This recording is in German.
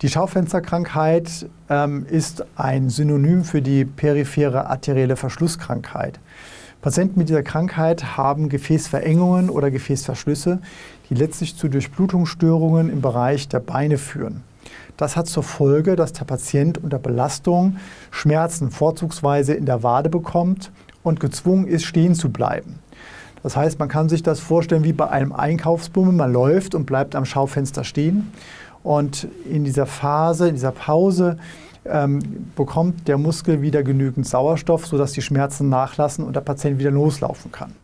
Die Schaufensterkrankheit ähm, ist ein Synonym für die periphere arterielle Verschlusskrankheit. Patienten mit dieser Krankheit haben Gefäßverengungen oder Gefäßverschlüsse, die letztlich zu Durchblutungsstörungen im Bereich der Beine führen. Das hat zur Folge, dass der Patient unter Belastung Schmerzen vorzugsweise in der Wade bekommt und gezwungen ist, stehen zu bleiben. Das heißt, man kann sich das vorstellen wie bei einem Einkaufsbummel. Man läuft und bleibt am Schaufenster stehen. Und in dieser Phase, in dieser Pause, ähm, bekommt der Muskel wieder genügend Sauerstoff, sodass die Schmerzen nachlassen und der Patient wieder loslaufen kann.